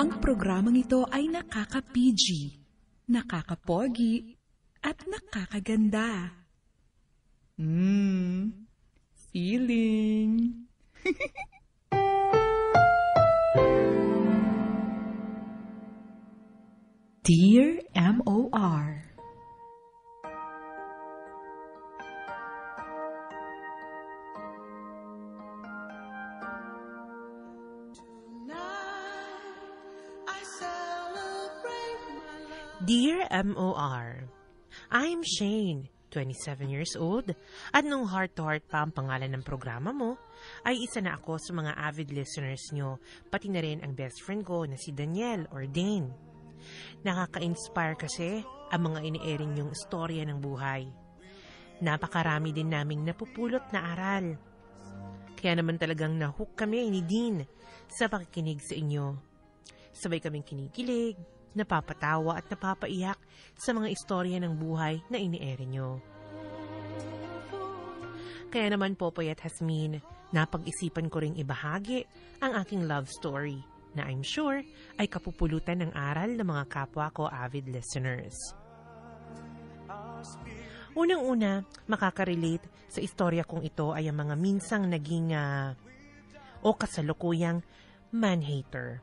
Ang programang ito ay nakaka-PG, nakaka-pogi, at nakakaganda. Mmm, feeling. Dear M.O.R. Dear MOR, I'm Shane, 27 years old, at nung heart-to-heart pa ang pangalan ng programa mo, ay isa na ako sa mga avid listeners nyo, pati na rin ang best friend ko na si Daniel or Dane. Nakaka-inspire kasi ang mga ini-airing yung istorya ng buhay. Napakarami din naming napupulot na aral. Kaya naman talagang nahook kami ni Dean sa pakikinig sa inyo. Sabay kaming kinikilig, napapatawa at napapaiyak sa mga istorya ng buhay na iniere nyo. Kaya naman Popoy at Hasmin, napag-isipan ko ring ibahagi ang aking love story na I'm sure ay kapupulutan ng aral ng mga kapwa ko avid listeners. Unang-una, makaka-relate sa istorya kong ito ay ang mga minsang naging uh, o kasalukuyang man-hater.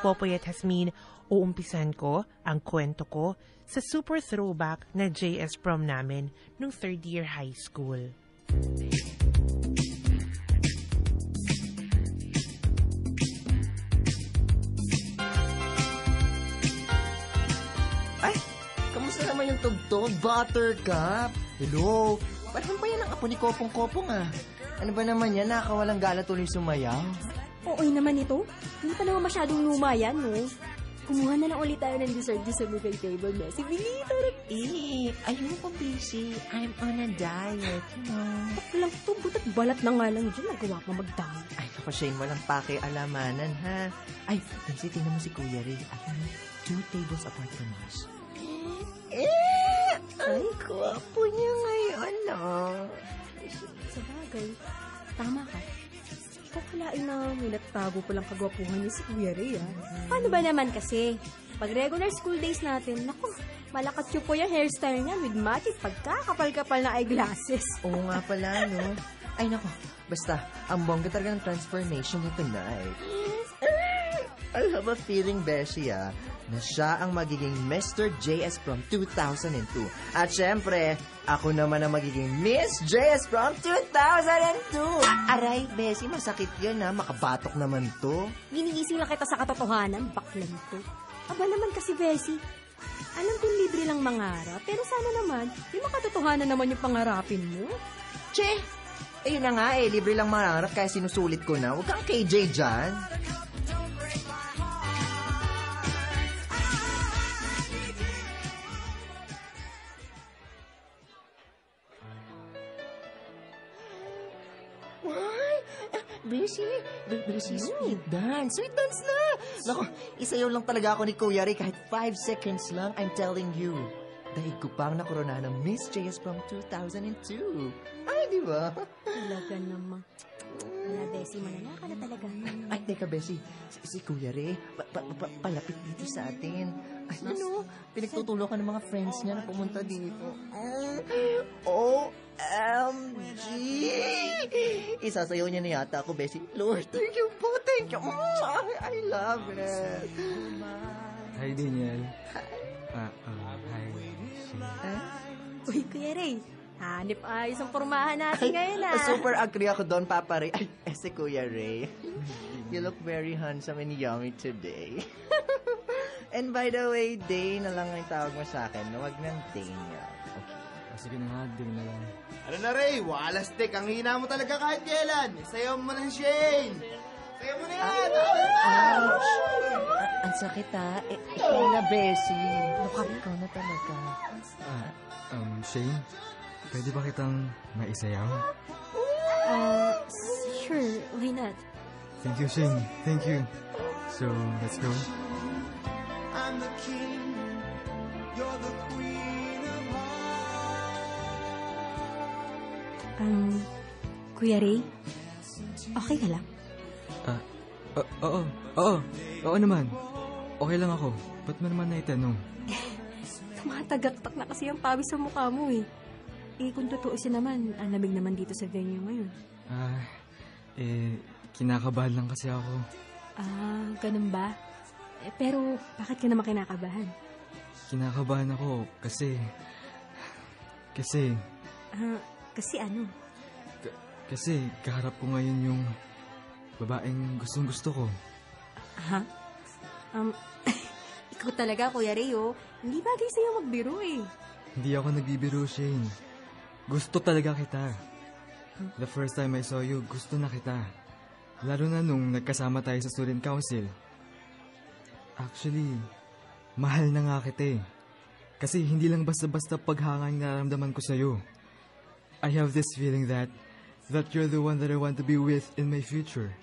Popoy at Hasmin, uumpisan ko ang kwento ko sa super throwback na JS prom namin nung third year high school. Ay, kamusta naman yung tugtog, Buttercup? Hello? Parang ba yan ang apo ni Kopong-Kopong ah? Ano ba naman yan? Nakakawalang gala tuloy sumayaw? Oo naman ito. Hindi pa naman masyadong luma yan, no? Kumuha na lang ulit tayo ng dessert doon sa buffet table na. Si Bilito rin. Eh, ayoko busy. I'm on a diet, you know. Bak lang to, butat balat na nga lang dyan. Nagawa pa magdami. Ay, naku, Shane, walang pake-alamanan, ha? Ay, Nancy, tingnan mo si Kuya Ray. Ayun, two tables apart from us. Eh, ang gwapo niya ngayon, no? Sa bagay, tama ka. Ikaw kalain na may nagtago palang kagwapuhan niya si Kuya Ray, ah. Paano ba naman kasi? Pag regular school days natin, naku, malakat po yung hairstyle niya with matching pagkakapal-kapal na eyeglasses. Oo nga pala, no? Ay, naku, basta, ang bongga talaga ng transformation niya tonight. I have a feeling, Beshi, ah, na siya ang magiging Mr. JS from 2002. At syempre, ako naman ang magiging Miss JS from 2002. Aray, Beshi, masakit yun, ha? Makabatok naman to. Ginigising lang kita sa katotohanan, baklan to. Aba naman kasi, Bessie. Alam kong libre lang mangarap, pero sana naman, yung makatotohanan naman yung pangarapin mo. Che! Ayun na nga eh, libre lang mangarap kaya sinusulit ko na. Huwag kang KJ dyan. Busy, busy, sweet dance. Sweet dance na! Naku, isayaw lang talaga ako ni Kuya Ray kahit 5 seconds lang, I'm telling you. Dahil ko pang nakorona ng Miss JS from 2002. Ay, di ba? Talaga naman. Wala, Bessie, manala ka na talaga. Ay, teka, Bessie. Si, si Kuya Ray, pa, pa, pa, palapit dito sa atin. Ay, ano? Pinagtutulong ka ng mga friends niya na pumunta dito. OMG! Isasayaw niya na yata ako, Bessie. Lord, thank you po, thank you. Mm, I love it. Hi, Daniel. Ah, um, hi. Shane. Uy, Kuya Ray, hanip ayos ang pormahan natin ngayon, ah. Super agree ako doon, Papa Ray. Ay, eh, si Kuya Ray. You look very handsome and yummy today. and by the way, Day na lang ang tawag mo sa akin. Huwag ng Dania. Okay. Ah, sige na nga, din na lang. Ano na Ray, walastik. Ang hina mo talaga kahit kailan. Sayaw mo na si Shane. Sayaw mo na yan. Ouch! Ah, ang sakit ha. Eh, ikaw na, Bessie. Ikaw na talaga. Ah, um, Shane, pwede ba kitang maisayaw? Uh, sure, why not? Thank you, Shane. Thank you. So, let's go. I'm the king. Um, Kuya Ray, okay ka lang? Ah, O- oo, oo, oo naman. Okay lang ako. Ba't mo naman naitanong? Tumatagaktak na kasi ang pawis sa mukha mo eh. Eh, kung tutuusin naman, ang lamig naman dito sa venue ngayon. Ah, eh, kinakabahan lang kasi ako. Ah, ganun ba? Eh, pero, bakit ka naman kinakabahan? Kinakabahan ako kasi... Kasi... Ah, kasi ano? Kasi kaharap ko ngayon yung babaeng gustong gusto ko. Ha? Um, ikaw talaga, Kuya Rio. Hindi bagay sa'yo magbiro eh. Hindi ako nagbibiro, Shane. Gusto talaga kita. The first time I saw you, gusto na kita. Lalo na nung nagkasama tayo sa student council. Actually, mahal na nga kita eh. Kasi hindi lang basta-basta paghanga yung nararamdaman ko sa'yo. I have this feeling that that you're the one that I want to be with in my future.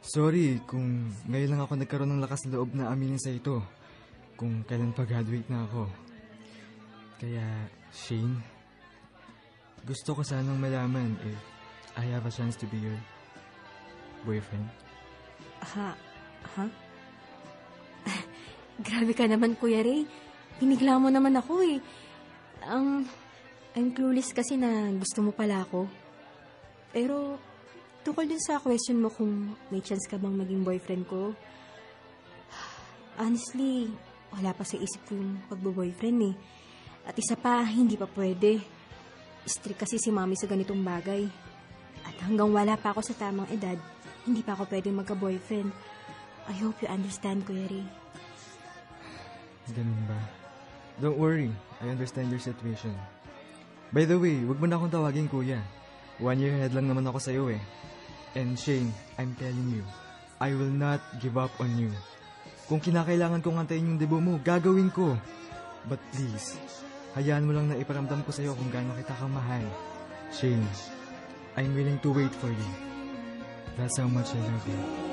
Sorry kung ngayon lang ako nagkaroon ng lakas loob na aminin sa ito. Kung kailan pa-graduate na ako. Kaya, Shane, gusto ko sanang malaman if I have a chance to be your boyfriend. Ha? Ha? Grabe ka naman, Kuya Ray. Pinigla mo naman ako eh. Ang... I'm clueless kasi na gusto mo pala ako. Pero, tungkol din sa question mo kung may chance ka bang maging boyfriend ko, honestly, wala pa sa isip ko yung pagbo-boyfriend eh. At isa pa, hindi pa pwede. Strict kasi si mami sa ganitong bagay. At hanggang wala pa ako sa tamang edad, hindi pa ako pwede magka-boyfriend. I hope you understand, Kuya Ray. Ganun ba? Don't worry, I understand your situation. By the way, wag mo na akong tawagin kuya. One year ahead lang naman ako sa'yo eh. And Shane, I'm telling you, I will not give up on you. Kung kinakailangan kong antayin yung debut mo, gagawin ko. But please, hayaan mo lang na iparamdam ko sa'yo kung gaano kita kamahal. Shane, I'm willing to wait for you. That's how much I love you.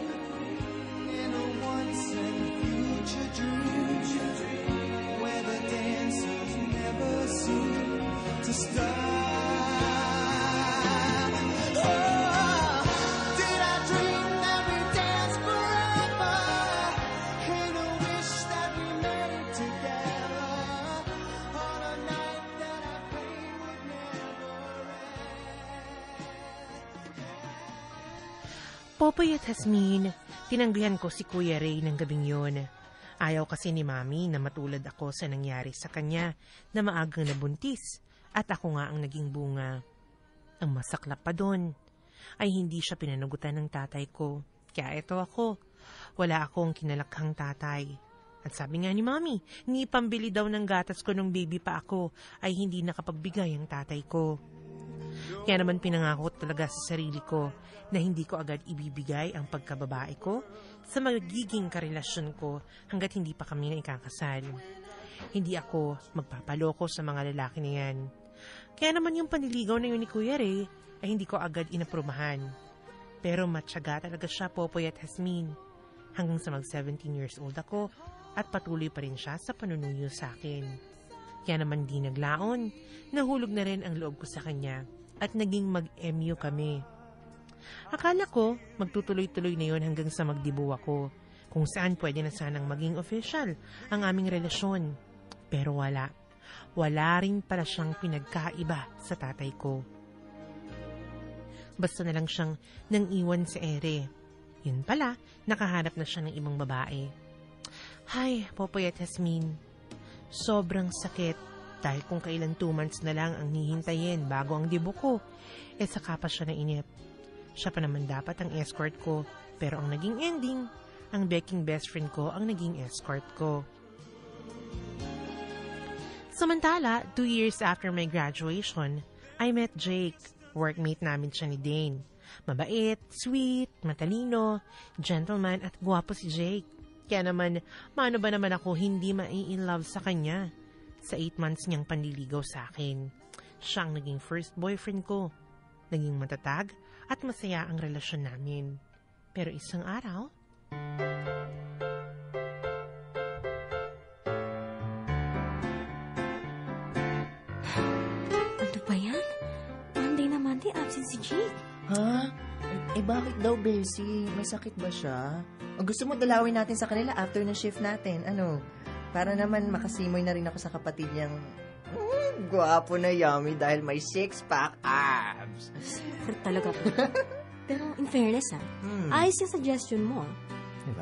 Popoy at Hasmin, tinanggihan ko si Kuya Ray ng gabing yun. Ayaw kasi ni Mami na matulad ako sa nangyari sa kanya na maagang nabuntis at ako nga ang naging bunga. Ang masaklap pa doon ay hindi siya pinanagutan ng tatay ko. Kaya ito ako. Wala akong kinalakhang tatay. At sabi nga ni Mami, ni pambili daw ng gatas ko nung baby pa ako ay hindi nakapagbigay ang tatay ko. Kaya naman pinangako talaga sa sarili ko na hindi ko agad ibibigay ang pagkababae ko sa magiging karelasyon ko hanggat hindi pa kami na ikakasal. Hindi ako magpapaloko sa mga lalaki na yan. Kaya naman yung panliligaw na yun ni Kuya Ray ay hindi ko agad inaprumahan. Pero matyaga talaga siya, Popoy at Hasmin. Hanggang sa mag 17 years old ako at patuloy pa rin siya sa panunuyo sa akin. Kaya naman di naglaon, nahulog na rin ang loob ko sa kanya at naging mag-MU kami. Akala ko magtutuloy-tuloy na yon hanggang sa magdibo ako kung saan pwede na sanang maging official ang aming relasyon. Pero wala. Wala rin pala siyang pinagkaiba sa tatay ko. Basta na lang siyang nang iwan sa ere. Yun pala, nakahanap na siya ng ibang babae. Hay, Popoy at Hasmin. Sobrang sakit dahil kung kailan two months na lang ang hihintayin bago ang dibo ko, eh saka pa siya nainip. Siya pa naman dapat ang escort ko, pero ang naging ending, ang beking best friend ko ang naging escort ko. Samantala, two years after my graduation, I met Jake. Workmate namin siya ni Dane. Mabait, sweet, matalino, gentleman at gwapo si Jake. Kaya naman, maano ba naman ako hindi mai-in love sa kanya? Sa 8 months niyang panliligaw sa akin. Siya ang naging first boyfriend ko. Naging matatag at masaya ang relasyon namin. Pero isang araw, Ano ba yan? Monday na Monday, absent si Jake. Ha? Eh bakit daw, Bessie? May sakit ba siya? O gusto mo dalawin natin sa kanila after ng shift natin? Ano? Para naman makasimoy na rin ako sa kapatid niyang mm, gwapo na yummy dahil may six-pack abs. Fruit talaga to. Pero in fairness ah, Hmm. ayos yung suggestion mo ah. Diba?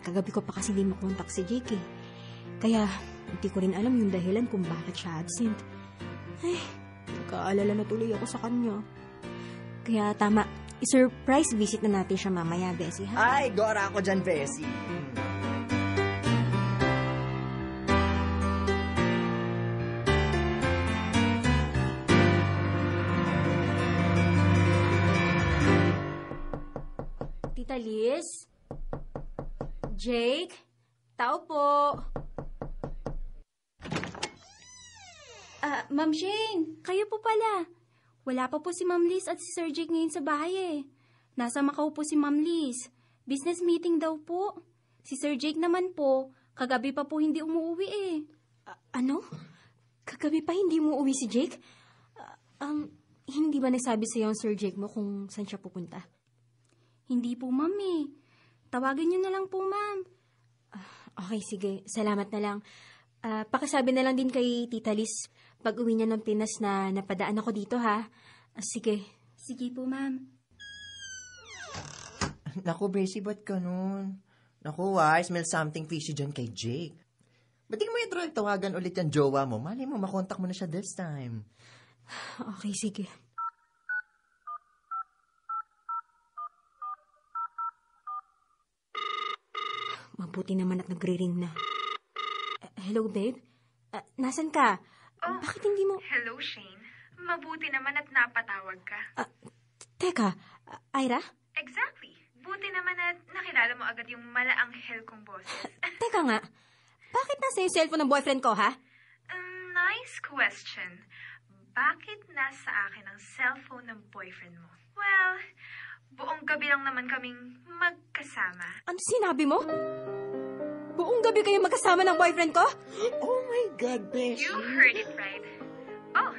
Kagabi ko pa kasi hindi makontak si Jake eh. Kaya hindi ko rin alam yung dahilan kung bakit siya absent. Ay, nagkaalala na tuloy ako sa kanya. Kaya tama, i-surprise visit na natin siya mamaya, Bessie, ha? Ay, gora ako dyan, Bessie. Tita Jake? Tao po. Ah, Ma'am Shane, kayo po pala. Wala pa po si Ma'am Liz at si Sir Jake ngayon sa bahay eh. Nasa Macau po si Ma'am Liz. Business meeting daw po. Si Sir Jake naman po, kagabi pa po hindi umuwi eh. Ano? Kagabi pa hindi mo uwi si Jake? Ah, um, hindi ba nagsabi sa'yo ang Sir Jake mo kung saan siya pupunta? Hindi po, Ma'am eh. Tawagin niyo na lang po, Ma'am. Okay, sige. Salamat na lang. Ah, pakisabi na lang din kay Tita Liz pag uwi niya ng Pinas na napadaan ako dito, ha? Ah, sige. Sige po, Ma'am. Naku, Bessie, ba't ganun? Naku, ah, I smell something fishy dyan kay Jake. Ba't di mo yung try tawagan ulit yung jowa mo? Mali mo, makontak mo na siya this time. Okay, sige. Mabuti naman at nagre-ring na. Ah, hello, babe? Ah, nasan ka? Oh. Bakit hindi mo... Hello, Shane. Mabuti naman at napatawag ka. Teka, ah, Ira? Exactly. Buti naman at nakilala mo agad yung malaanghel kong boses. Teka nga. Bakit nasa yung cellphone ng boyfriend ko, ha? Um, nice question. Bakit nasa akin ang cellphone ng boyfriend mo? Well, buong gabi lang naman kaming magkasama. Ano sinabi mo? Buong gabi kayo magkasama ng boyfriend ko? Oh my God, Bessie! You heard it right. Oh,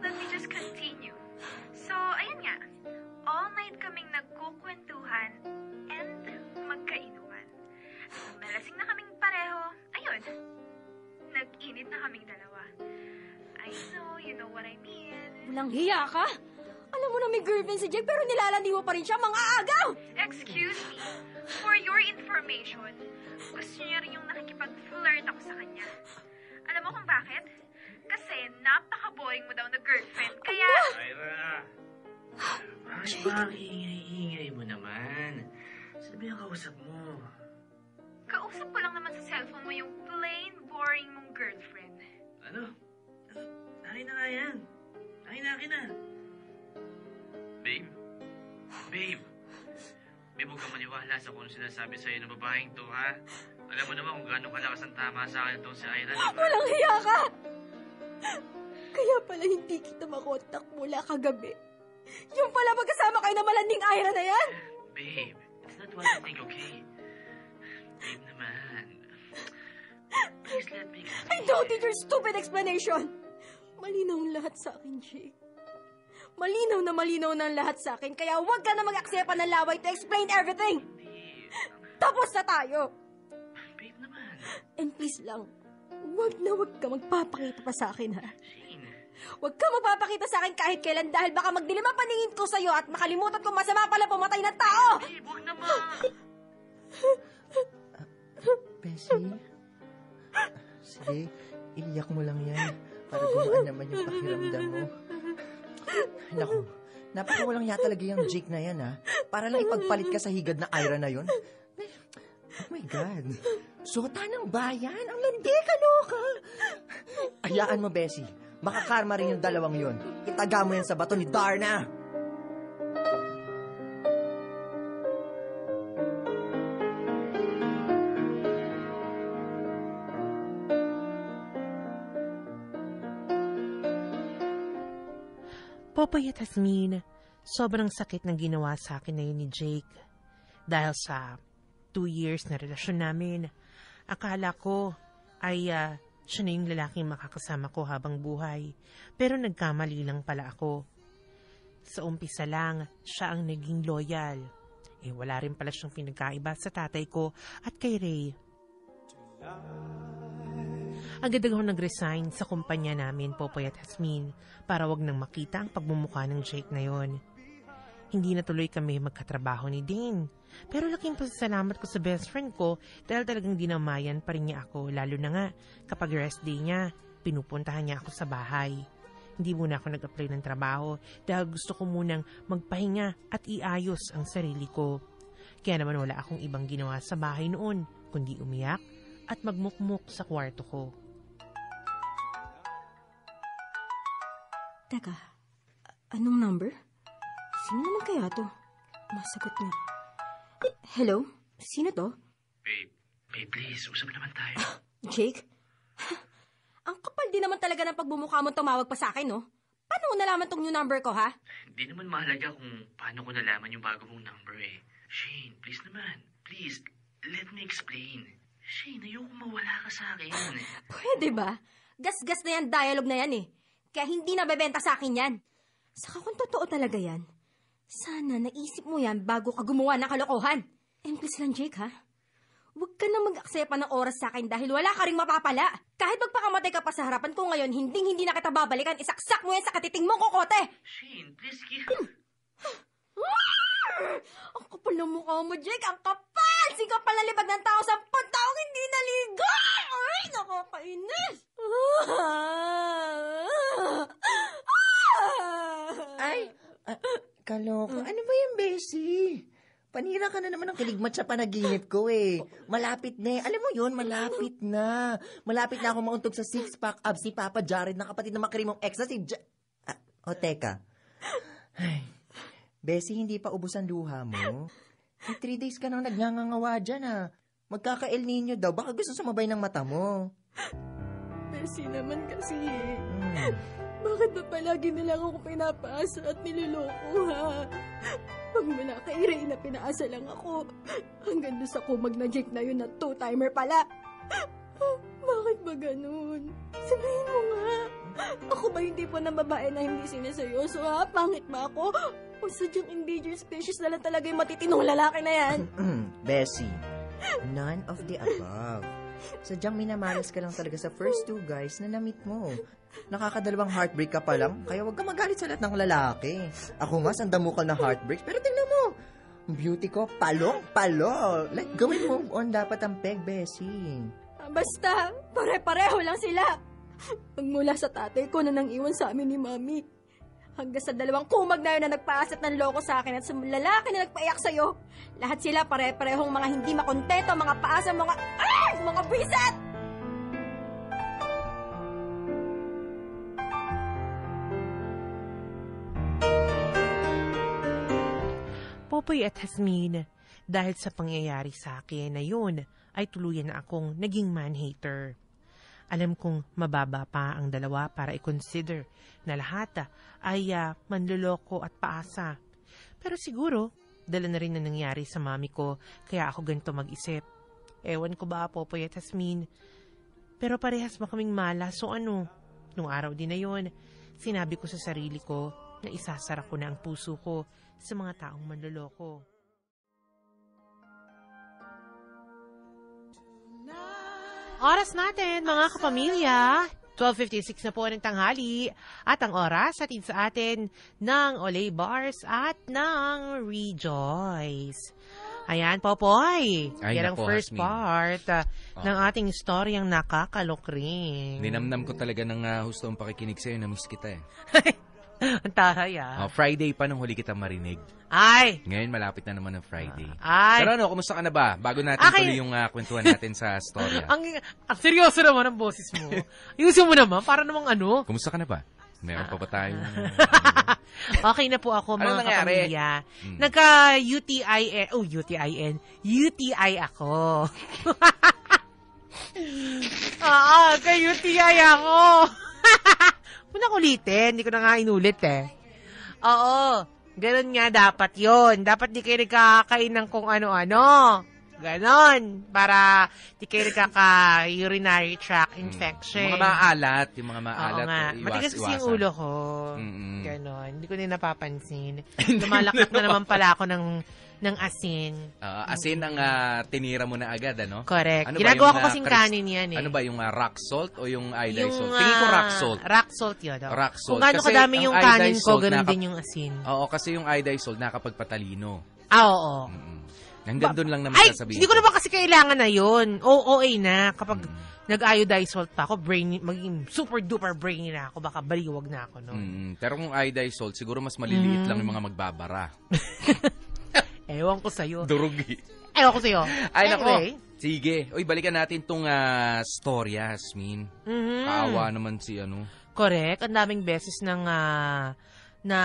let me just continue. So, ayun nga. All night kaming nagkukwentuhan and magkainuman. Malasing na kaming pareho. Ayun. Nag-init na kaming dalawa. I know, you know what I mean. Walang hiya ka? Alam mo na may girlfriend si Jake pero nilalandi mo pa rin siya, mga agaw! Excuse me. For your information, gusto niya rin yung nakikipag-flirt ako sa kanya. Alam mo kung bakit? Kasi napaka-boring mo daw na girlfriend. Kaya... Ira! Bakit ba ang ingay-ingay mo naman? Sabi ang kausap mo. Kausap ko lang naman sa cellphone mo yung plain boring mong girlfriend. Ano? Akin na nga yan. Akin na, akin na. Babe? Babe, huwag kang maniwala sa kung ano sinasabi sa'yo ng babaeng to, ha? Alam mo naman kung gaano kalakas ang tama sa akin itong si Ira, di ba? Walang hiya ka! Kaya pala hindi kita makontak mula kagabi. Yung pala magkasama kayo na malanding Ira na yan! Babe, it's not what you think, okay? Babe naman. Please let me I don't need your stupid explanation! Malinaw lahat sa akin, Jake. Malinaw na malinaw na ang lahat sa akin, kaya huwag ka na mag-aksepa ng laway to explain everything! Tapos na tayo! babe naman. And please lang, huwag na huwag ka magpapakita pa sa akin, ha? Huwag ka magpapakita sa akin kahit kailan dahil baka magdilim ang paningin ko sa'yo at makalimutan kong masama pala pumatay ng tao! Babe, huwag naman. Bessie? Sige, iiyak mo lang yan para gumaan naman yung pakiramdam mo. Naku, napakawalang ya talaga yung Jake na yan, ha? Para lang ipagpalit ka sa higad na Ira na yon. Oh my God. Sota ng bayan? Ang landi ka, ka. Ayaan mo, Bessie. Makakarma rin yung dalawang yon. Itaga mo yan sa bato ni Darna. Popoy at Hasmin, sobrang sakit ng ginawa sa akin na yun ni Jake. Dahil sa two years na relasyon namin, akala ko ay ah, siya na yung lalaking makakasama ko habang buhay. Pero nagkamali lang pala ako. sa umpisa lang, siya ang naging loyal. Eh, wala rin pala siyang pinagkaiba sa tatay ko at kay Ray. Agad ako nag-resign sa kumpanya namin, Popoy at Hasmin, para wag nang makita ang pagmumukha ng Jake na yon. Hindi na tuloy kami magkatrabaho ni Dane. Pero laking pasasalamat ko sa best friend ko dahil talagang dinamayan pa rin niya ako, lalo na nga kapag rest day niya, pinupuntahan niya ako sa bahay. Hindi muna ako nag-apply ng trabaho dahil gusto ko munang magpahinga at iayos ang sarili ko. Kaya naman wala akong ibang ginawa sa bahay noon, kundi umiyak at magmukmuk sa kwarto ko. Teka, anong number? Sino naman kaya to? Masagot nga. Eh, hello? Sino to? Babe, babe, please, usap naman tayo. Jake? Ang kapal din naman talaga ng pagbumukha mo tumawag pa sa akin, no? Paano nalaman tong new number ko, ha? Hindi naman mahalaga kung paano ko nalaman yung bago mong number eh. Shane, please naman. Please, let me explain. Shane, ayoko mawala ka sa akin. Pwede ba? Gas-gas na yan, dialogue na yan eh. Kaya hindi na bebenta sa akin yan. Saka kung totoo talaga yan, sana naisip mo yan bago ka gumawa ng kalokohan. And please lang, Jake, ha? Huwag ka na mag-aksepa ng oras sa akin dahil wala ka ring mapapala. Kahit magpakamatay ka pa sa harapan ko ngayon, hindi-hindi na kita babalikan, isaksak mo yan sa katiting mong kokote! Shane, please give... Ang kapal ng mukha mo, Jake! Ang kapal! Singkap pala libag ng tao sa taong hindi naligo! Ay, nakakainis! Ay, ah, kaloko. Ano ba yan, Bessie? Panira ka na naman ng kiligmat sa panaginip ko eh. Malapit na eh. Alam mo yun, malapit na. Malapit na ako mauntog sa six-pack abs ni Papa Jared na kapatid ng makarimong ex na si Ja... Ah, o teka. Ay, Bessie, hindi pa ubos ang luha mo. May three days ka nang nagngangangawa dyan ah. Magkaka-El Nino daw. Baka gusto sumabay ng mata mo. Bessie naman kasi. Hmm. Bakit ba palagi na lang ako pinapaasa at niloloko, ha? Pag mula kay Ray na pinaasa lang ako, hanggang doon sa kumag na Jake na yun na two-timer pala. Bakit ba ganun? Sabihin mo nga. Ako ba yung tipo ng babae na hindi sinaseryoso, ha? Pangit ba ako? O sadyang endangered species na lang talaga yung matitinong lalaki na yan? Bessie, none of the above. Sadyang minamalas ka lang talaga sa first two guys na namit mo. Nakakadalawang heartbreak ka pa lang, kaya huwag ka magalit sa lahat ng lalaki. Ako nga, sandamukal na heartbreak, pero tingnan mo, beauty ko, palong-palo. Like, gawin move on dapat ang peg, Bessie. Basta, pare-pareho lang sila. Magmula sa tatay ko na nang iwan sa amin ni Mami. Hanggang sa dalawang kumag na yun na nagpaasat ng loko sa akin at sa lalaki na nagpaiyak sa'yo. Lahat sila pare-parehong mga hindi makontento, mga paasa, mga... Ay! Mga bisit! Popoy at Hasmin, dahil sa pangyayari sa akin na yun, ay tuluyan na akong naging man-hater. Alam kong mababa pa ang dalawa para i-consider na lahat ah, ay ah, manluloko at paasa. Pero siguro, dala na rin na nangyari sa mami ko, kaya ako ganito mag-isip. Ewan ko ba, Popoy at Hasmin. Pero parehas ba kaming mala, so ano? Nung araw din na yon, sinabi ko sa sarili ko na isasara ko na ang puso ko sa mga taong manloloko. Oras natin, mga kapamilya. 12.56 na po ng tanghali at ang oras atid sa atin ng Olay Bars at ng Rejoice. Ayan, Popoy. Ay, Yan ang nako, first Hasmin. part uh, Oh. ng ating istoryang nakakalokring. Ninamnam ko talaga ng uh, husto ang pakikinig sa'yo. Na-miss kita eh. Ang taray ah. Oh, Friday pa nung huli kita marinig. Ay! Ngayon malapit na naman ang Friday. Ay! Pero ano, kumusta ka na ba? Bago natin Okay. tuloy yung uh, kwentuhan natin sa storya. ang, ang seryoso naman ang boses mo. Ayusin mo naman, para namang ano. Kumusta ka na ba? Meron pa ba tayo? Okay na po ako, Ano mga kapamilya. Hmm. Nagka-UTIN, oh, UTIN, UTI ako. Oo, ka-UTI ako. Muna kulitin, hindi ko na nga inulit eh. Oo, ganun nga dapat yon. Dapat di kayo nagkakain ng kung ano-ano. Ganon. Para di kayo nagkaka-urinary tract infection. Mga maalat, yung mga Oo maalat. nga. iwas- Matigas kasi yung ulo ko. Mm-mm. Ganon. Hindi ko din napapansin. Lumalakak na naman pala ako ng, ng asin. Ah, asin ang ah, tinira mo na agad, ano? Correct. Ano Ginagawa ko ah, kasing crisp- kanin yan eh. Ano ba, yung ah, rock salt o yung iodized salt? Tingin ko ah, rock salt. Rock salt yun. oh. Rock salt. Kung gaano kadami yung kanin ko, ganun din yung asin. Oo, kasi yung iodized salt nakapagpatalino. Ah, oo. Hanggang doon lang naman Ay, sasabihin. hindi ko naman kasi kailangan na yun. O, OA na. Kapag Mm. nag-iodize salt pa ako, brain, magiging super duper brainy na ako. Baka baliwag na ako, no? Mm, pero kung iodized salt, siguro mas maliliit Mm. lang yung mga magbabara. Ewan ko sa'yo. Durog eh. Ewan ko sa'yo. Ay, nako. Anyway. Sige. Uy, balikan natin tong ah, storya, Asmin. Mhm. Kaawa naman si ano. Correct. Ang daming beses nang ah, na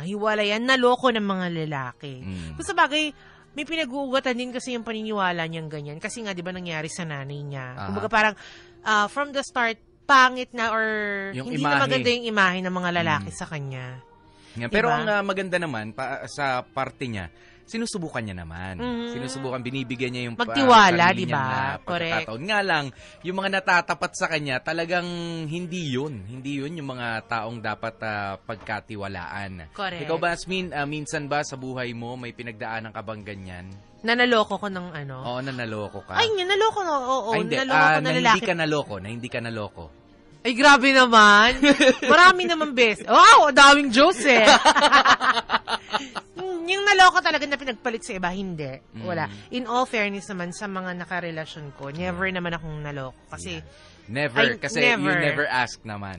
hiwalayan, naloko ng mga lalaki. Mm. Kung sa bagay, may pinag-uugatan din kasi yung paniniwala niyang ganyan. Kasi nga, di ba nangyari sa nanay niya? Aha. Kumbaga parang, ah, from the start, pangit na or Yung hindi imahe. na maganda yung imahe ng mga lalaki Mm. sa kanya. Nga, Pero Diba? ang ah, maganda naman, pa, sa parte niya, sinusubukan niya naman. Mhm. Sinusubukan, binibigyan niya yung Magtiwala, di ba? Correct. Nga lang, yung mga natatapat sa kanya, talagang hindi yun. Hindi yun yung mga taong dapat ah, pagkatiwalaan. Correct. Ikaw ba, Asmin, ah, minsan ba sa buhay mo, may pinagdaanan ka bang ganyan? Na naloko ko ng ano. Oo, na naloko ka? Ay, naloko na. Oo, Ay, hindi. naloko Ah, ko na na lalaki. hindi ka naloko, na hindi ka naloko. Ay, grabe naman. Marami naman beses. Wow, daming. Hmm, yung naloko talaga na pinagpalit sa iba, hindi. Mm. Wala. In all fairness naman, sa mga nakarelasyon ko, never naman akong naloko. Kasi, Never, Ay, kasi you never. never ask naman.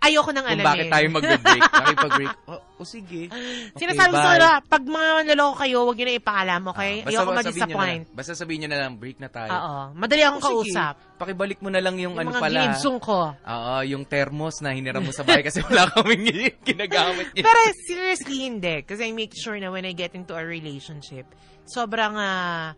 Ayoko nang Kung alamin. bakit tayo magbe-break. Nakipag-break. O oh, sige. Okay, Sinasabi ko sa pag mga naloko kayo, huwag nyo na ipaalam, okay? Ah, ayoko na ma-disappoint. Basta sabihin nyo na lang, break na tayo. Oo. Madali akong O, sige, kausap. Pakibalik mo na lang yung, Yung ano mga pala. ginibsong ko. Oo, yung thermos na hiniram mo sa bahay kasi wala kaming ginagamit niya. Pero seriously, hindi. Kasi I make sure na when I get into a relationship, sobrang ah,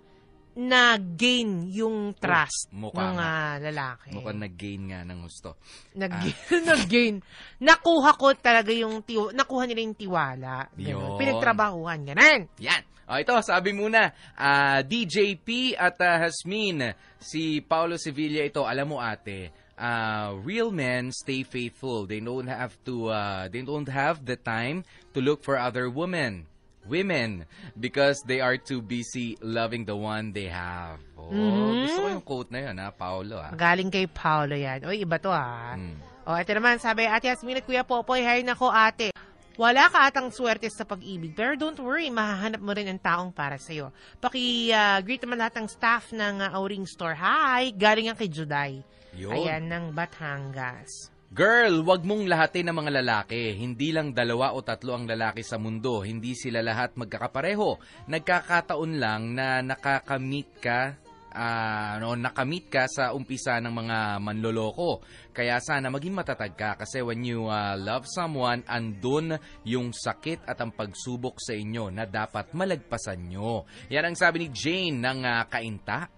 na-gain yung trust Oh, mukha ng ah, lalaki. Mukhang nag-gain nga ng gusto. Nag-gain. nag-gain. Nakuha ko talaga yung, tiw- nakuha nila yung tiwala. Yun. Pinagtrabahuhan. Ganun. Yan. O ito, sabi muna, ah, DJP at ah, Hasmin, si Paulo Sevilla ito, alam mo ate, ah, real men stay faithful. They don't have to, ah, they don't have the time to look for other women. Women, because they are too busy loving the one they have. Oh, Mhm. Gusto ko yung quote na yun, ha, Paulo. Ah. Galing kay Paolo yan. Uy, iba to ah. Mm. O, ito naman, sabi, Ate Yasmin at Kuya Popoy, hay nako ate. Wala ka atang swerte sa pag-ibig, pero don't worry, mahahanap mo rin ang taong para sa'yo. Paki-greet naman lahat ng staff ng uh, Auring Store. Hi! Galing yan kay Juday. Yun. Ayan, ng Batangas. Girl, wag mong lahatin ng mga lalaki. Hindi lang dalawa o tatlo ang lalaki sa mundo. Hindi sila lahat magkakapareho. Nagkakataon lang na nakakamit ka ah, no, nakamit ka sa umpisa ng mga manloloko. Kaya sana maging matatag ka kasi when you ah, love someone, andun yung sakit at ang pagsubok sa inyo na dapat malagpasan nyo. Yan ang sabi ni Jane ng ah, Kainta.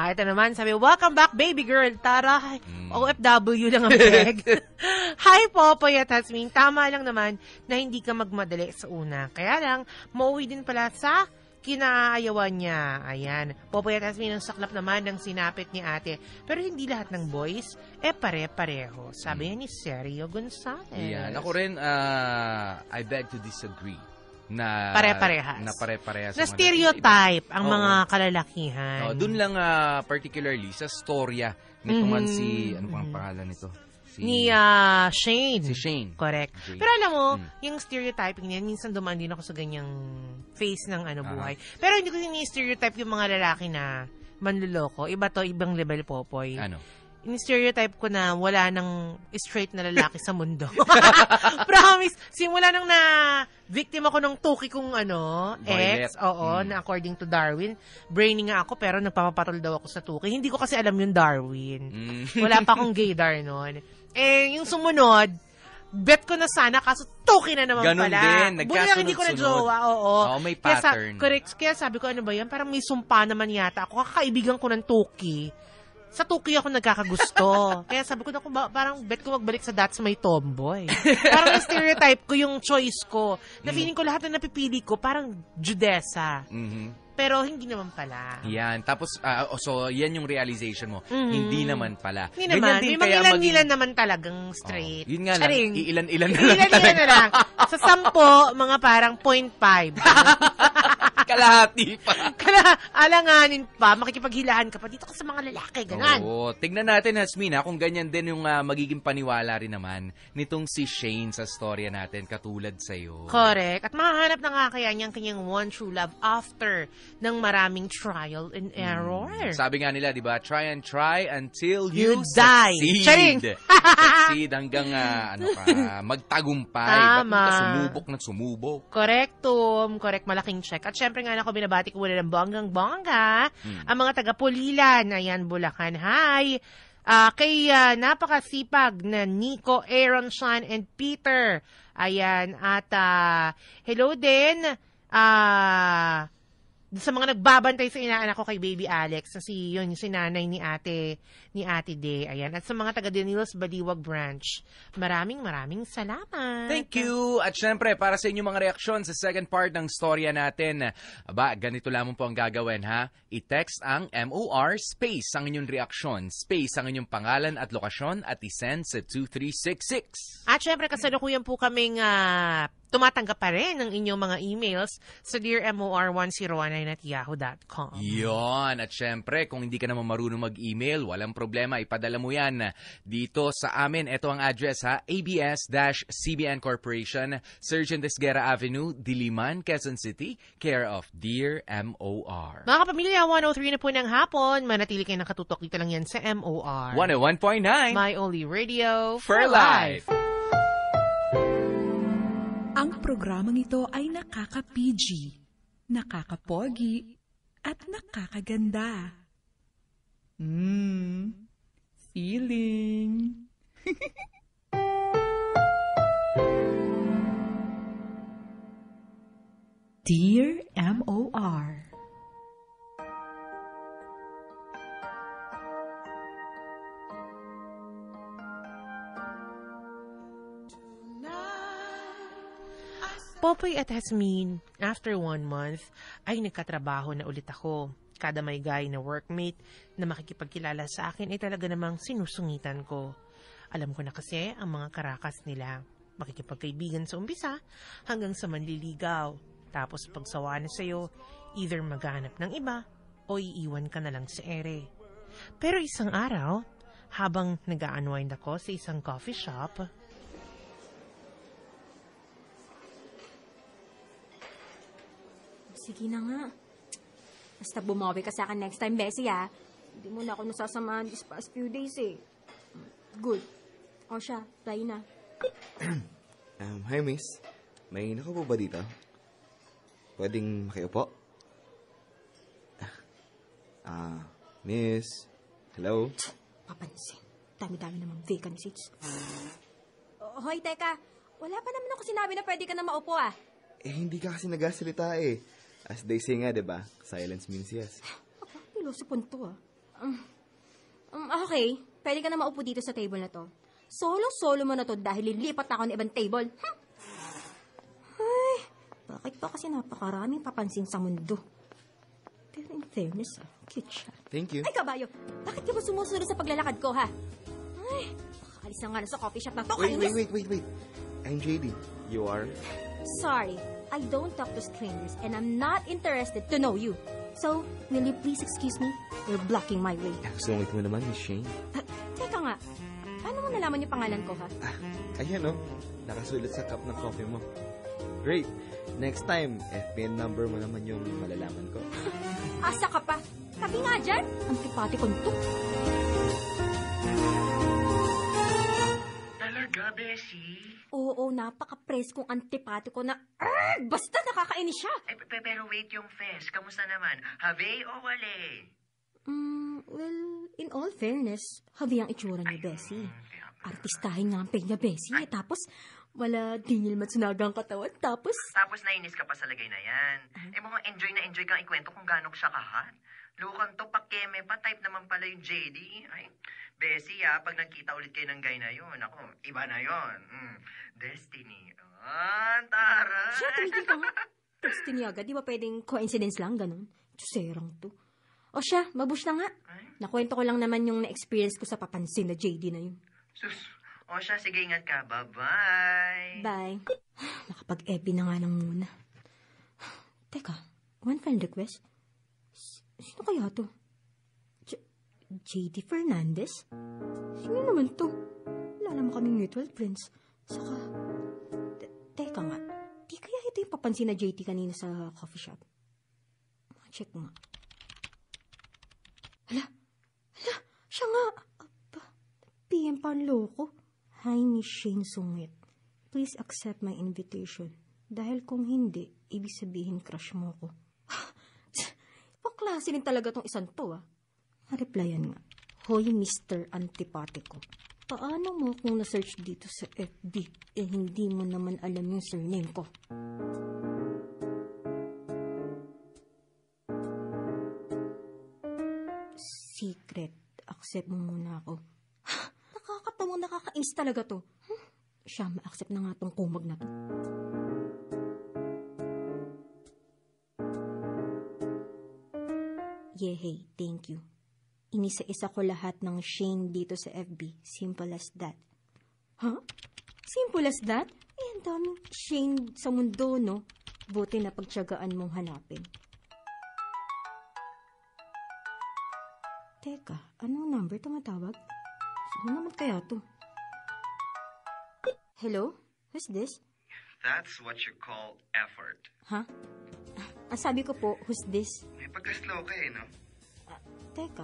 Ah, ito naman, sabi, welcome back, baby girl. Tara, Mm. OFW lang ang peg. Hi, Popoy at Hasmin. Tama lang naman na hindi ka magmadali sa una. Kaya lang, mauwi din pala sa kinaayawan niya. Ayan. Popoy at Hasmin, ang saklap naman ng sinapit ni ate. Pero hindi lahat ng boys, eh pare-pareho. Sabi ni Sergio Gonzalez. Yan. Ako rin, ah, I beg to disagree. Na, Pare-parehas. Na pare-parehas. Na stereotype ang Oo. mga kalalakihan. Oh, doon lang ah, particularly sa storya nito man Mhm. si ano pang pangalan nito? Si Ni ah, Shane. si Shane. Correct. Jane. Pero alam mo, Mm. yung stereotyping niyan, minsan dumaan din ako sa ganyang face ng ano buhay. Pero hindi ko ini-stereotype yung mga lalaki na manluloko. Iba to, ibang level popoy. Ano? In-stereotype ko na wala nang straight na lalaki sa mundo. Promise. Simula nung na victim ako ng tuki kong ano, Violet. ex, oo, Mm. na according to Darwin, brainy nga ako pero nagpapapatol daw ako sa tuki. Hindi ko kasi alam yung Darwin. Mm. Wala pa akong gaydar noon. Eh, yung sumunod, bet ko na sana, kaso tuki na naman Ganon pala. din, Buti lang hindi ko na jowa, oo. Oo, may Kaya sa- pattern. correct. Kaya sabi ko, ano ba yan? Parang may sumpa naman yata. Ako, kakaibigan ko ng tuki. Sa tuki ako nagkakagusto. Kaya sabi ko, naku, ba, parang bet ko magbalik sa that's my tomboy. parang na-stereotype ko yung choice ko. Na feeling ko lahat na napipili ko, parang Judesa. Mhm. pero hindi naman pala. Yan. Tapos, oh, so, yan yung realization mo. Mhm. Hindi naman pala. Hindi Ganyan naman. din May mga maging- ilan-ilan naman talagang straight. Yun nga lang, Charing. iilan-ilan na lang Ilan-ilan talaga. na lang. Sa sampo, mga parang 0.5. Kalahati pa. Kaya alanganin pa, makikipaghilaan ka pa dito ka sa mga lalaki, ganun. Oo. Tignan natin, Hasmina, kung ganyan din yung ah, magiging paniwala rin naman nitong si Shane sa storya natin, katulad sa'yo. Correct. At makahanap na nga kaya niyang kanyang one true love after ng maraming trial and error. Sabi nga nila, di ba, try and try until you, You die. succeed. Charing. succeed hanggang, ah, ano ka, magtagumpay. Tama. ka sumubok na sumubok? Correctum. Correct, malaking check. At syempre nga ako, binabati ko muna ng bonggang-bongga. Hmm. Ang mga taga-Pulilan, ayan, Bulacan. Hi! Ah, kay ah, napakasipag na Nico, Aaron, Sean, and Peter. Ayan, at ah, hello din ah, sa mga nagbabantay sa inaanak ko kay Baby Alex, na si, yun, si nanay ni ate, ni ate De. Ayan, at sa mga taga Danilos Baliwag Branch, maraming maraming salamat. Thank you! At syempre, para sa inyong mga reaksyon sa second part ng storya natin, aba, ganito lamang po ang gagawin ha. I-text ang MOR space ang inyong reaksyon, space ang inyong pangalan at lokasyon at i-send sa 2366. At syempre, kasalukuyan po kaming ah, tumatanggap pa rin ng inyong mga emails sa dearmor1019 at yahoo.com. Yon. At syempre, kung hindi ka naman marunong mag-email, walang problema. Ipadala mo yan dito sa amin. Ito ang address ha. ABS-CBN Corporation, Surgeon Desguerra Avenue, Diliman, Quezon City, care of Dear MOR. Mga kapamilya, 103 na po ng hapon. Manatili kayo nakatutok dito lang yan sa MOR. 101.9 My Only Radio for life. Ang programang ito ay nakaka-PG, nakaka-pogi, at nakakaganda. Mmm, feeling. Dear M.O.R. Popoy at Hasmin, after one month, ay nagkatrabaho na ulit ako. Kada may guy na workmate na makikipagkilala sa akin ay talaga namang sinusungitan ko. Alam ko na kasi ang mga karakas nila. Makikipagkaibigan sa umpisa hanggang sa manliligaw. Tapos pagsawa na sa'yo, either maghanap ng iba o iiwan ka na lang sa ere. Pero isang araw, habang nag-unwind ako sa isang coffee shop, Sige na nga. Basta bumawi ka sa akin next time, Bessie, ah. Hindi mo na ako nasasamahan these past few days, eh. Good. O siya, tayo na. Um, hi, miss. May nakaupo ba dito? Pwedeng makiupo? Ah, miss. Hello? Papansin. Dami-dami namang vacant seats. Hoy, teka. Wala pa naman ako sinabi na pwede ka na maupo, ah. Eh, hindi ka kasi nagasalita eh. As they say nga, di ba? Silence means yes. Pilosipon to, ah. Um, um, okay, pwede ka na maupo dito sa table na to. Solo-solo mo na to dahil lilipat na ako ng ibang table. Hmm. Ay, bakit ba kasi napakaraming papansin sa mundo? Pero in fairness, ah, cute siya. Thank you. Ay, kabayo, bakit ka ba sumusunod sa paglalakad ko, ha? Ay, makakalis na nga na sa coffee shop na to. Wait, kainis. wait, wait, wait, wait. I'm JD. You are? Sorry, I don't talk to strangers and I'm not interested to know you. So, will you please excuse me? You're blocking my way. Sungit mo naman, Miss Shane. Ah, teka nga, paano mo nalaman yung pangalan ko, ha? Ayan, oh. Nakasulat sa cup ng coffee mo. Great. Next time, FPN number mo naman yung malalaman ko. Asa ka pa? Sabi nga dyan, antipati ko nito. Beshi? Oo, napaka-preskong antipati ko na, Arrgh! basta nakakainis siya. Eh, pe- pero wait yung fest. Kamusta naman? Have o wale? Mm, well, in all fairness, habi ang itsura ni Bessie. Artistahin nga ang peg niya, Bessie. eh. Tapos, wala dingil matsunaga ang katawan. Tapos, Tapos nainis ka pa sa lagay na yan. Eh, mga enjoy na enjoy kang ikwento kung gano'ng siya kahat. Lukang to, pakeme pa, type naman pala yung JD. Ay, Bessie ah, pag nagkita ulit kayo ng guy na yun, ako, iba na yun. Mm, Destiny. Ah, tara. siya, tumigil ka. Destiny agad, di ba pwedeng coincidence lang, ganun? Serang to. O siya, mabush na nga. Nakwento ko lang naman yung na-experience ko sa papansin na JD na yun. Sus, o siya, sige, ingat ka. Bye-bye. Bye. Nakapag-epi na nga lang muna. Teka, one friend request? Sino kaya to? J- JD Fernandez? Sino naman to? Wala naman kaming mutual friends. Saka, te- teka nga, di kaya ito yung papansin na JT kanina sa coffee shop? Check nga. Hala, hala, siya nga. Aba, PM Panloko. Hi, Miss Shane Sungit. Please accept my invitation. Dahil kung hindi, ibig sabihin crush mo ko. Rin talaga tong isang to, ah. Replyan nga. Hoy, Mr. Antipatico. Paano mo kung na-search dito sa FB, eh hindi mo naman alam yung surname ko? Secret. Accept mo muna ako. Nakakatawang nakakainis talaga to. Hmm? Siya, ma-accept na nga tong kumag na to. Yehey, thank you. Inisa-isa ko lahat ng Shane dito sa FB. Simple as that. Huh? Simple as that? Eh, ang daming Shane sa mundo, no? Buti na pagtyagaan mong hanapin. Teka, anong number tumatawag? Sino naman kaya to? Hello? Who's this? That's what you call effort. Ha? Ang sabi ko po, who's this? May pagka-slow ka eh, no? Teka,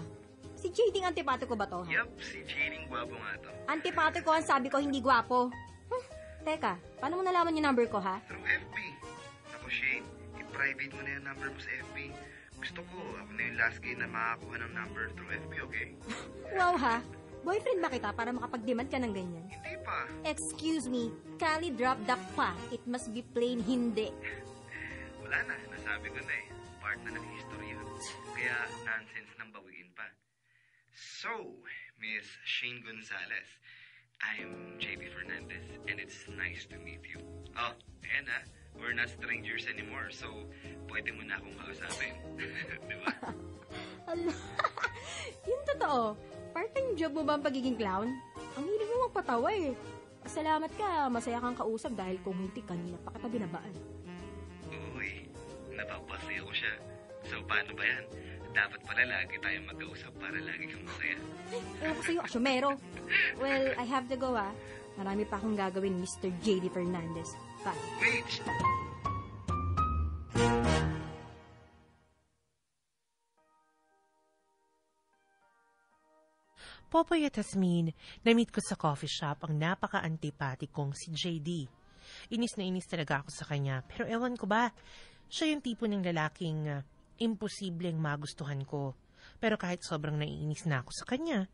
si JD ang antipatiko ba to? ha? Yup, si Jading Guapo nga to. Antipatiko ang sabi ko, hindi gwapo. Hmm, teka, paano mo nalaman yung number ko, ha? Through FB. Ako, Shane, i-private mo na yung number mo sa FB. Gusto ko, ako na yung last game na makakuha ng number through FB, okay? Wow, ha? Boyfriend ba kita para makapag-demand ka ng ganyan? Hindi pa. Excuse me, Kali drop the pa. It must be plain hindi. Wala na, nasabi ko na eh. Part na ng history yun. Kaya nonsense nang bawiin pa. So, Miss Shane Gonzalez, I'm JB Fernandez, and it's nice to meet you. Oh, ayan ah, we're not strangers anymore, so pwede mo na akong kausapin. Di ba? Ala, yun totoo. Part-time job mo ba ang pagiging clown? Ang hilig mo magpatawa eh. Salamat ka, masaya kang kausap dahil kung hindi kanina pa kita binabaan. Napapasaya ko siya. So, paano ba yan? Dapat pala lagi tayong magkausap para lagi kang masaya. Ewan ko sa'yo, asyumero. Well, I have to go ah. Marami pa akong gagawin, Mr. JD Fernandez. Bye. Wait! Popoy at Hasmin, na-meet ko sa coffee shop ang napaka-antipati kong si JD. Inis na inis talaga ako sa kanya, pero ewan ko ba, siya yung tipo ng lalaking uh, imposibleng magustuhan ko. Pero kahit sobrang naiinis na ako sa kanya,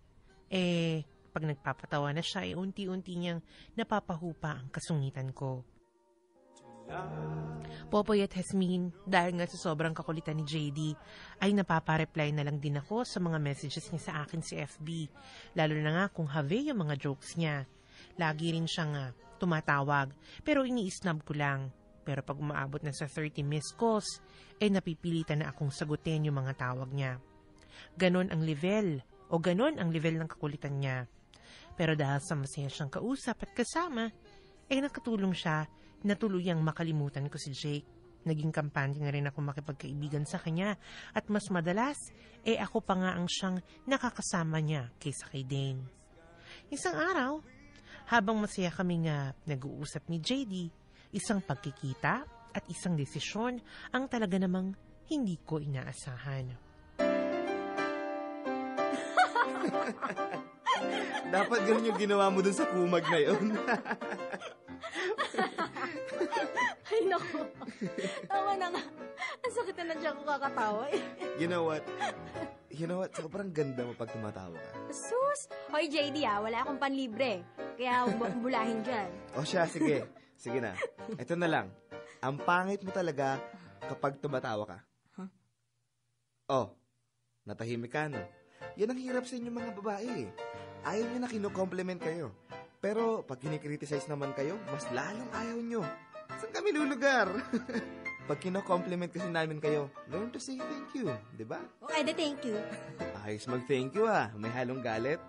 eh, pag nagpapatawa na siya, eh, unti-unti niyang napapahupa ang kasungitan ko. Popoy at Hasmin, dahil nga sa sobrang kakulitan ni JD, ay napapareply na lang din ako sa mga messages niya sa akin si FB. Lalo na nga kung have yung mga jokes niya. Lagi rin siyang uh, tumatawag, pero iniisnab ko lang. Pero pag umaabot na sa 30 missed calls, eh napipilitan na akong sagutin yung mga tawag niya. Ganon ang level, o ganon ang level ng kakulitan niya. Pero dahil sa masaya siyang kausap at kasama, eh nakatulong siya na tuluyang makalimutan ko si Jake. Naging kampante na rin ako makipagkaibigan sa kanya at mas madalas, eh ako pa nga ang siyang nakakasama niya kaysa kay Dane. Isang araw, habang masaya kaming uh, nag-uusap ni JD, isang pagkikita at isang desisyon ang talaga namang hindi ko inaasahan. Dapat ganun yung ginawa mo dun sa kumag na yun. Ay, naku. Tama na nga. Ang sakit na nandiyan ko kakatawa eh. you know what? You know what? Sobrang ganda mo pag tumatawa ka. Sus! Hoy, JD ah, wala akong panlibre. Kaya huwag bulahin dyan. O siya, sige. Sige na. Ito na lang. Ang pangit mo talaga kapag tumatawa ka. Huh? Oh, natahimik ka, no? Yan ang hirap sa inyo mga babae. Ayaw nyo na kino-compliment kayo. Pero pag kinikriticize naman kayo, mas lalong ayaw nyo. Saan kami lulugar? pag kino-compliment kasi namin kayo, learn to say thank you, di ba? Okay, de thank you. Ayos mag-thank you ah. May halong galit.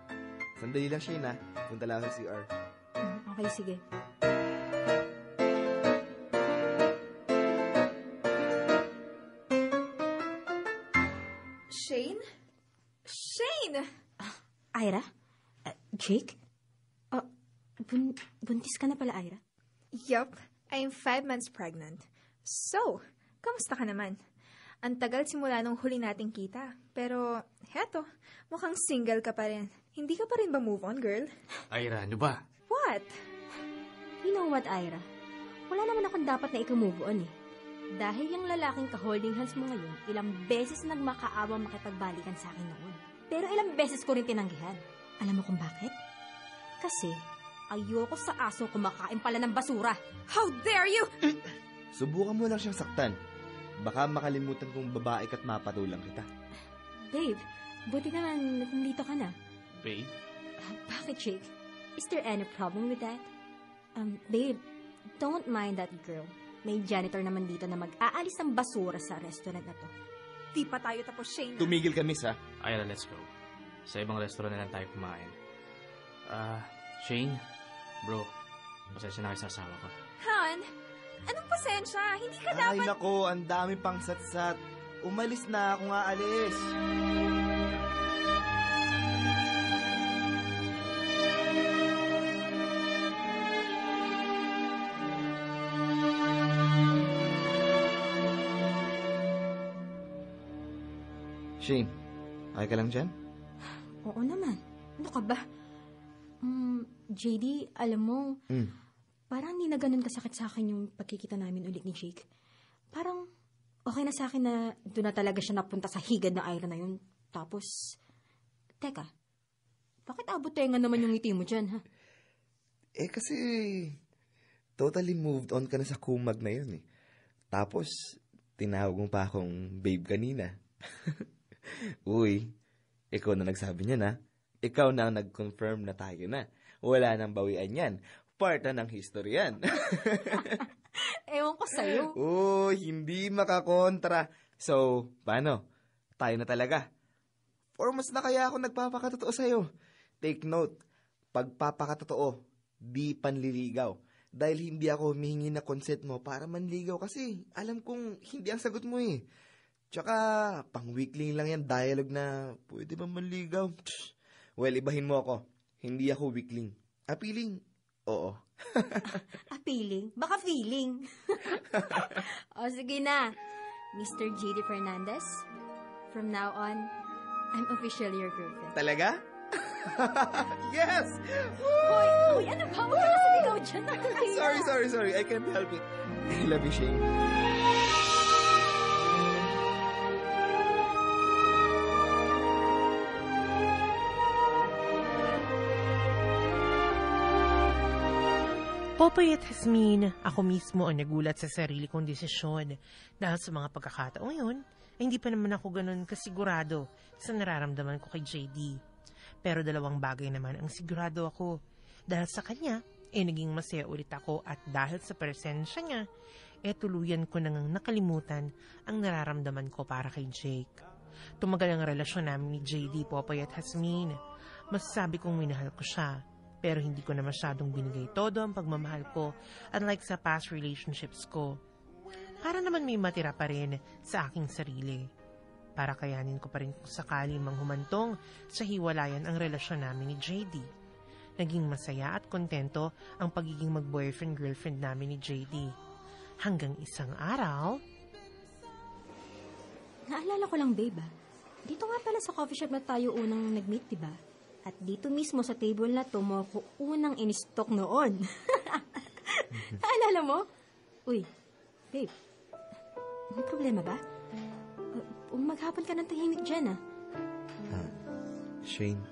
Sandali lang, Shane ah. Punta lang sa CR. Mm, Okay, sige. Jake? Uh, bun- buntis ka na pala, Ira? Yup, I'm five months pregnant. So, kamusta ka naman? Ang tagal simula nung huli nating kita. Pero, heto, mukhang single ka pa rin. Hindi ka pa rin ba move on, girl? Ira, ano ba? What? You know what, Ira? Wala naman akong dapat na ika-move on eh. Dahil yung lalaking ka-holding hands mo ngayon, ilang beses nagmakaawa makipagbalikan sa akin noon. Pero ilang beses ko rin tinanggihan. Alam mo kung bakit? Kasi, ayoko sa aso kumakain pala ng basura. How dare you! Subukan mo lang siyang saktan. Baka makalimutan kong babae ka't mapatulang kita. Babe, buti naman nandito ka na. Babe? Ah, bakit, Jake? Is there any problem with that? Um, babe, don't mind that girl. May janitor naman dito na mag-aalis ng basura sa restaurant na to. Di pa tayo tapos, Shane. Tumigil ka, miss ha? Ira, let's go. Sa ibang restaurant na lang tayo kumain. Ah, Shane? Bro, pasensya na kayo sa asawa ko. Han, anong pasensya? Hindi ka Ay, dapat... nako, ang dami pang satsat. Umalis na ako nga alis. Shane, okay ka lang dyan? JD, alam mo, Hmm. parang hindi na ganun kasakit sa akin yung pagkikita namin ulit ni Jake. Parang okay na sa akin na doon na talaga siya napunta sa higad na Ira na yun. Tapos, teka, bakit abot tayo nga naman yung ngiti mo dyan, ha? Eh kasi, totally moved on ka na sa kumag na yun eh. Tapos, tinawag mo pa akong babe kanina. Uy, ikaw na nagsabi niya na. Ikaw na ang nag-confirm na tayo na. Wala nang bawian yan. Part na ng history yan. Ewan ko sa'yo. Uy, hindi makakontra. So, paano? Tayo na talaga. Or mas na kaya ako nagpapakatotoo sa'yo. Take note, pagpapakatotoo, di panliligaw. Dahil hindi ako humihingi na consent mo para manligaw kasi alam kong hindi ang sagot mo eh. Tsaka, pang weekling lang yan dialogue na pwede ba manligaw? Well, ibahin mo ako. Hindi ako weakling. Appealing? Oo. Appealing? Baka feeling. o sige na. Mr. JD Fernandez, from now on, I'm officially your girlfriend. Talaga? yes! Hoy, hoy, ano ba? Huwag ka na sumigaw dyan. Sorry, sorry, sorry. I can't help it. I love you, Shane. Popoy at Hasmin, ako mismo ang nagulat sa sarili kong desisyon dahil sa mga pagkakataong yun, ay hindi pa naman ako ganun kasigurado sa nararamdaman ko kay JD. Pero dalawang bagay naman ang sigurado ako. Dahil sa kanya, eh naging masaya ulit ako at dahil sa presensya niya, eh tuluyan ko nang nakalimutan ang nararamdaman ko para kay Jake. Tumagal ang relasyon namin ni JD, Popoy at Hasmin. Masasabi kong minahal ko siya pero hindi ko na masyadong binigay todo ang pagmamahal ko unlike sa past relationships ko. Para naman may matira pa rin sa aking sarili. Para kayanin ko pa rin kung sakali mang humantong sa hiwalayan ang relasyon namin ni JD. Naging masaya at kontento ang pagiging mag-boyfriend-girlfriend namin ni JD. Hanggang isang araw, Naalala ko lang, babe, ah. Dito nga pala sa coffee shop na tayo unang nag-meet, diba? At dito mismo sa table na to mo ako unang in-stock noon. Naalala mo? Uy, babe. May problema ba? Uh, maghapon ka ng tahimik dyan, ah. Ah, Shane.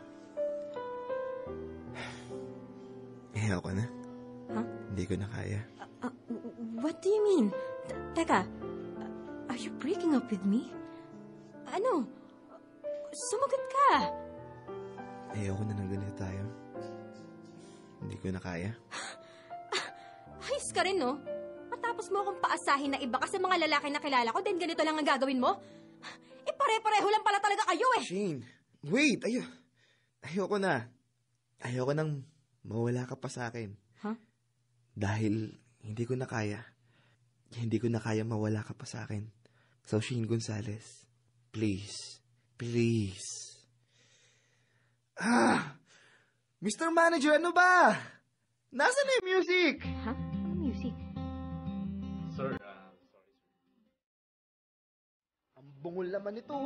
Eh, ako na. Huh? Hindi ko na kaya. Uh, what do you mean? T- teka, are you breaking up with me? Ano? Sumagot ka! Ayoko na ng ganito tayo. Hindi ko na kaya. Ayos ka rin, no? At Pagkatapos mo akong paasahin na iba ka sa mga lalaki na kilala ko, then ganito lang ang gagawin mo? Eh, pare-pareho lang pala talaga kayo eh. Shane, wait, ayo. Ayoko na. Ayoko nang mawala ka pa sa akin. Huh? Dahil hindi ko na kaya. Hindi ko na kaya mawala ka pa sa akin. So, Shane Gonzalez, please, please. Ah! Mr. Manager, ano ba? Nasaan na yung music? Ha? Ano music? Sir, Ang bungol naman ito.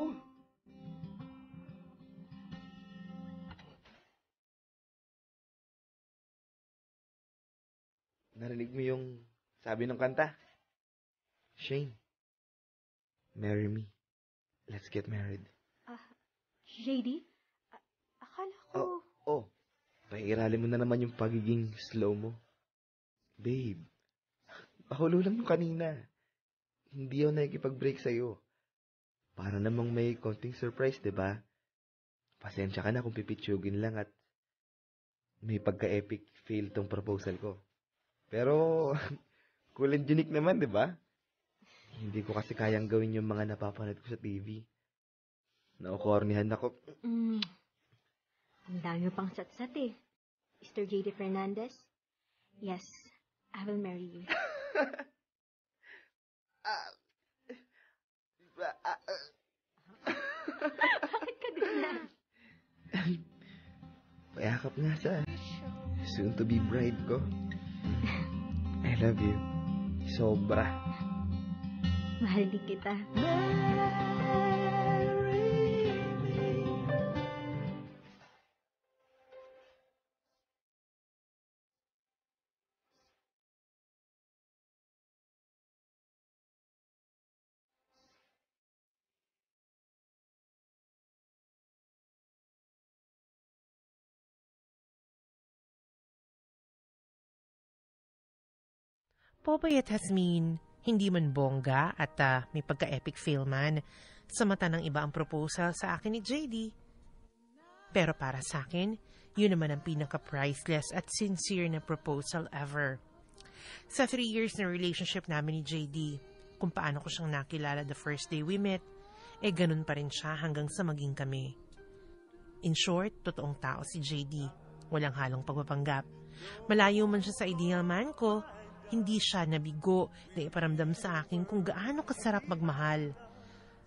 Narinig mo yung sabi ng kanta? Shane, marry me. Let's get married. JD? A- akala ko... Oh, oh. Pairalin mo na naman yung pagiging slow mo. Babe, pahulo lang yung kanina. Hindi ako nakikipag-break sa'yo. Para namang may konting surprise, di ba? Pasensya ka na kung pipitsugin lang at may pagka-epic fail tong proposal ko. Pero, cool and unique naman, di ba? Hindi ko kasi kayang gawin yung mga napapanood ko sa TV. Naukornihan ako. Mm. Ang dami pang satsat eh. Mr. JD Fernandez? Yes, I will marry you. Bakit ka din na? Payakap nga sa soon-to-be bride ko. I love you. Sobra. Mahal din kita. Popoy at Hasmin, hindi man bongga at ah, may pagka-epic fail man sa mata ng iba ang proposal sa akin ni JD. Pero para sa akin, yun naman ang pinaka-priceless at sincere na proposal ever. Sa three years na relationship namin ni JD, kung paano ko siyang nakilala the first day we met, eh ganun pa rin siya hanggang sa maging kami. In short, totoong tao si JD. Walang halong pagpapanggap. Malayo man siya sa ideal man ko, hindi siya nabigo na iparamdam sa akin kung gaano kasarap magmahal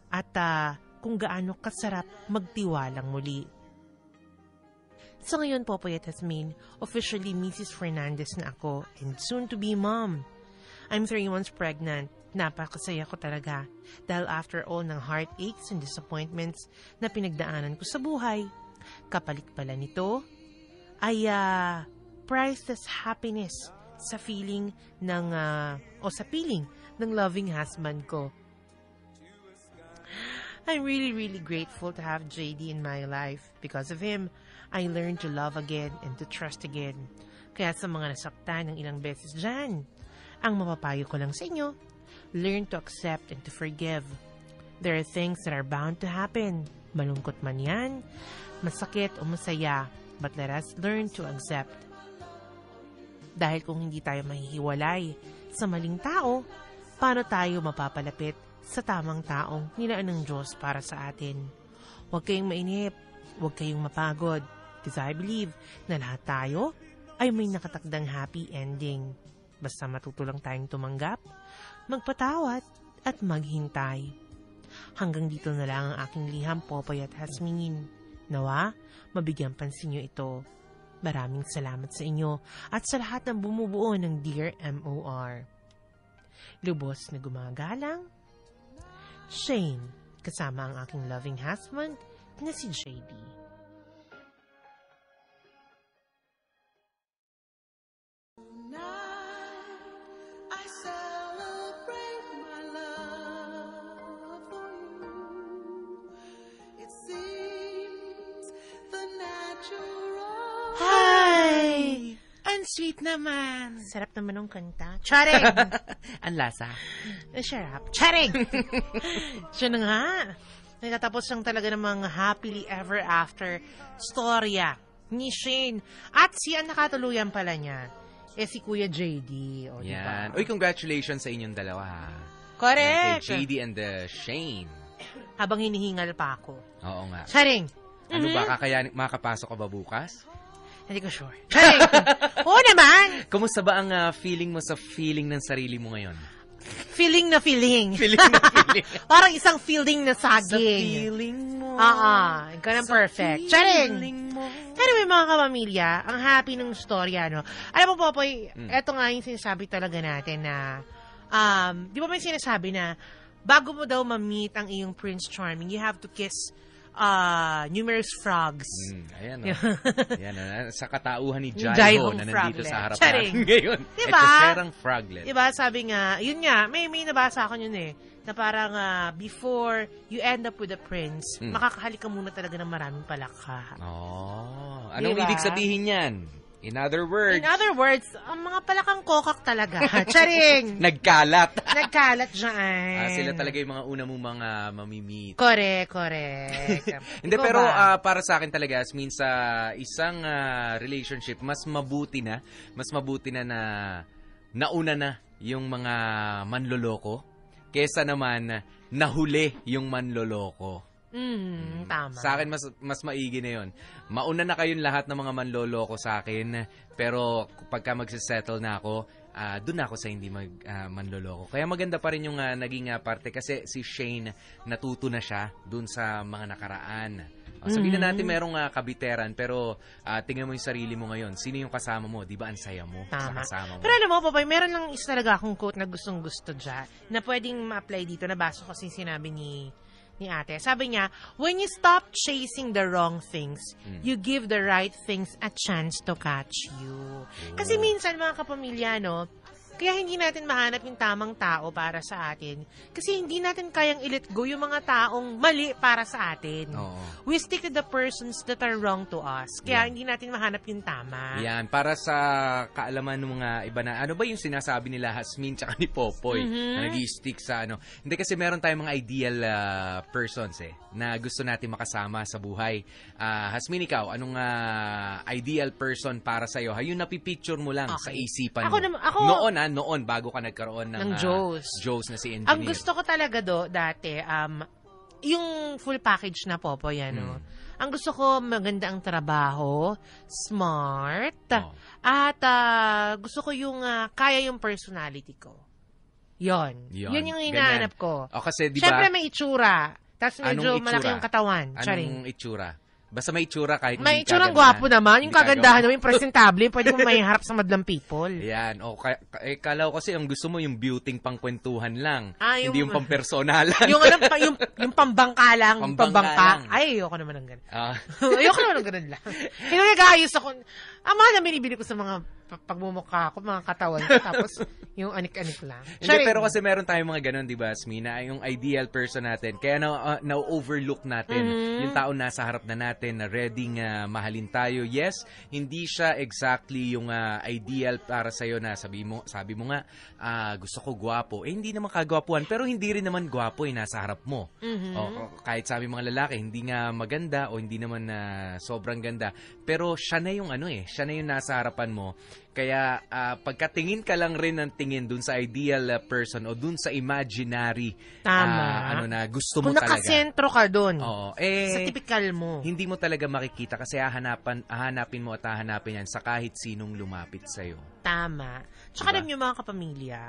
at ah, kung gaano kasarap magtiwalang muli. So ngayon, Popoy at Hasmin, officially Mrs. Fernandez na ako and soon to be mom. I'm three months pregnant. Napakasaya ko talaga dahil after all ng heartaches and disappointments na pinagdaanan ko sa buhay, kapalit pala nito ay ah, priceless happiness sa feeling ng ah, o sa feeling ng loving husband ko. I'm really, really grateful to have JD in my life. Because of him, I learned to love again and to trust again. Kaya sa mga nasaktan ng ilang beses dyan, ang mapapayo ko lang sa inyo, learn to accept and to forgive. There are things that are bound to happen. Malungkot man yan, masakit o masaya, but let us learn to accept. Dahil kung hindi tayo mahihiwalay sa maling tao, paano tayo mapapalapit sa tamang taong nilaan ng Diyos para sa atin? Huwag kayong mainip, huwag kayong mapagod, because I believe na lahat tayo ay may nakatakdang happy ending. Basta matuto lang tayong tumanggap, magpatawad at maghintay. Hanggang dito na lang ang aking liham, Popoy at Hasmin. Nawa, mabigyan pansin nyo ito. Maraming salamat sa inyo at sa lahat ng bumubuo ng Dear MOR. Lubos na gumagalang, Shane, kasama ang aking loving husband na si JD. I Ang sweet naman. Sarap naman ng kanta. Charing! Ang lasa. Sarap. Charing! Siya na nga. Nagtatapos lang talaga ng mga happily ever after storya ni Shane. At si ang nakatuluyan pala niya eh si Kuya JD. O? Yan. Uy, congratulations sa inyong dalawa. ha. Correct. Kay JD and the Shane. Habang hinihingal pa ako. Oo nga. Charing. Ano Mhm. ba, kakayanin, makakapasok ka ba bukas? Hindi ko sure. Oo naman. Kumusta ba ang ah, feeling mo sa feeling ng sarili mo ngayon? Feeling na feeling. Feeling na feeling. Parang isang feeling na saging. Sa feeling mo. Ah, ah. Ikaw ng perfect. Charing. Anyway, mga kapamilya, ang happy ng storya, no? Alam mo, Popoy, Mm. eto nga yung sinasabi talaga natin na, um, di ba may sinasabi na, bago mo daw ma-meet ang iyong Prince Charming, you have to kiss uh, numerous frogs. Mm, ayan, oh. ayan, oh. sa katauhan ni Jaiho Jaiho na nandito Froglet. sa harapan Charing. natin ngayon. Diba? Ito, serang froglet. Diba, sabi nga, yun nga, may, may nabasa ako yun eh, na parang ah, before you end up with a prince, Mm. makakahalik ka muna talaga ng maraming palakha. Oh, anong Diba? ibig sabihin yan? In other words, In other words, ang mga palakang kokak talaga. Charing! nagkalat. Nagkalat dyan. Ah, sila talaga yung mga una mong mga mamimit. Correct, correct. Hindi, Ikaw pero ba? ah, para sa akin talaga, as means sa isang ah, relationship, mas mabuti na, mas mabuti na na nauna na yung mga manloloko kesa naman nahuli yung manloloko. Mm, tama. Sa akin, mas, mas maigi na yun. Mauna na kayong lahat ng mga manloloko sa akin, pero pagka magsisettle na ako, ah, doon ako sa hindi mag, ah, manloloko. Kaya maganda pa rin yung ah, naging ah, parte kasi si Shane natuto na siya doon sa mga nakaraan. Uh, sabihin na natin Mhm. merong ah, kabiteran, pero ah, tingnan mo yung sarili mo ngayon. Sino yung kasama mo? Di ba ang saya mo sa Tama. kasama mo? Pero alam mo, Papay, meron lang isa talaga akong quote na gustong gusto dyan, na pwedeng ma-apply dito. Nabasa ko kasi sinabi ni ni ate. Sabi niya, when you stop chasing the wrong things, Mm. you give the right things a chance to catch you. Kasi minsan, mga kapamilya, no, kaya hindi natin mahanap yung tamang tao para sa atin. Kasi hindi natin kayang i-let go yung mga taong mali para sa atin. Oo. We stick to the persons that are wrong to us. Kaya Yeah. hindi natin mahanap yung tama. Yan, para sa kaalaman ng mga iba na, ano ba yung sinasabi nila Hasmin tsaka ni Popoy Mhm. na nag-stick sa ano. Hindi kasi meron tayong mga ideal ah, persons eh, na gusto natin makasama sa buhay. Ah, Hasmin, ikaw, anong ah, ideal person para sa'yo? Ha, yung napipicture mo lang sa isipan Ako mo. naman- ako- noon noon, bago ka nagkaroon ng, Ng Joes. Joes na si engineer. Ang gusto ko talaga do, dati, um, yung full package na Popoy, ano, Hmm. ang gusto ko maganda ang trabaho, smart, Oh. at ah, gusto ko yung ah, kaya yung personality ko. Yon. Yun, Yun yung hinahanap ko. O, kasi, di ba- Siyempre may itsura. Tapos medyo malaki yung katawan. Charing. Anong itsura? Basta may itsura kahit May hindi kaganda. gwapo naman. Yung kagandahan kaganda. naman, yung presentable, pwede mo may harap sa madlang people. Yan. O, ka, ka- eh, kala ko kasi ang gusto mo yung beauty pangkwentuhan lang. Ah, yung- Hindi yung pampersonalan. yung ano, pa, yung, yung pambangka lang, Pambangka pambangka. lang. Ay, ayoko naman ng ganun. Ah. ayoko naman ng ganun lang. Yung nag-aayos ako, ang mahal na binibili ko sa mga pagmumukha ko, mga katawan ko, tapos yung anik-anik lang. Hindi, pero kasi meron tayong mga ganun, di ba, Smina? Yung ideal person natin. Kaya na, uh, na-overlook natin Mhm. yung tao nasa harap na natin na ready nga mahalin tayo. Yes, hindi siya exactly yung uh, ideal para sa'yo na sabi mo, sabi mo nga, ah, gusto ko gwapo. Eh, hindi naman kagwapuan, pero hindi rin naman gwapo eh, nasa harap mo. Mhm. O, kahit sabi mga lalaki, hindi nga maganda o hindi naman na sobrang ganda. Pero siya na yung ano eh, siya na yung nasa harapan mo. Kaya ah, pagkatingin ka lang rin ng tingin dun sa ideal ah, person o dun sa imaginary Tama. ah, ano na gusto mo Kung talaga. nakasentro ka doon, Oo. Eh, sa typical mo. Hindi mo talaga makikita kasi hahanapan, hahanapin mo at hahanapin yan sa kahit sinong lumapit sa'yo. Tama. Tsaka Diba? alam niyo mga kapamilya,